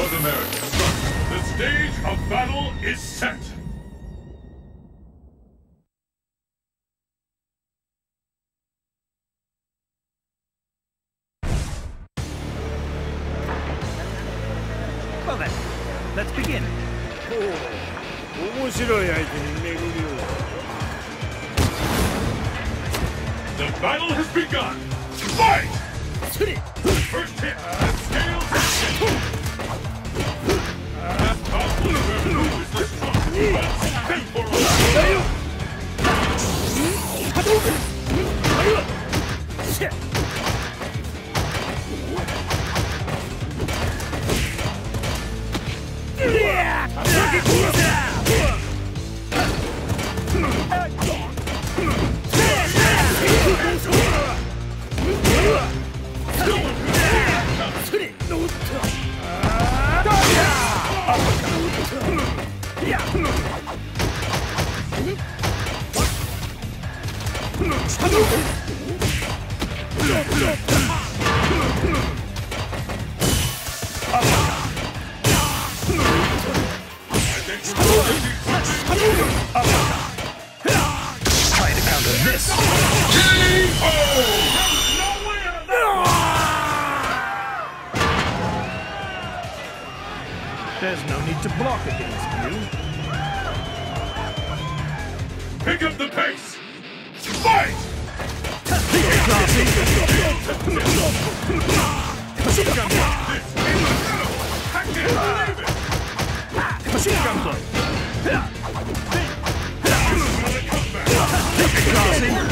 North America. The stage of battle is set. Well then, let's begin. The battle has begun! Fight! First hit! Uh, 乗った This. There's no need to block against you. Pick up the pace! Fight! Machine gun it! Machine gun comeback! Crossing.